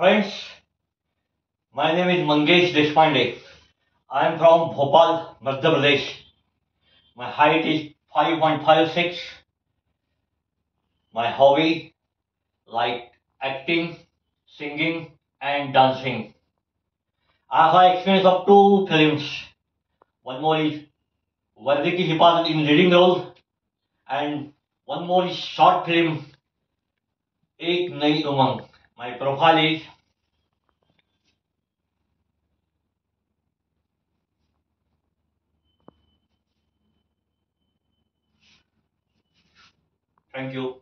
Friends, my name is Mangesh Deshpande. I am from Bhopal, Madhya Pradesh. My height is 5.56. My hobby like acting, singing and dancing. I have experience of two films. One more is Vardi Ki Hifazat in leading role and one more is short film Ek Nai Umang. My profile is Thank you.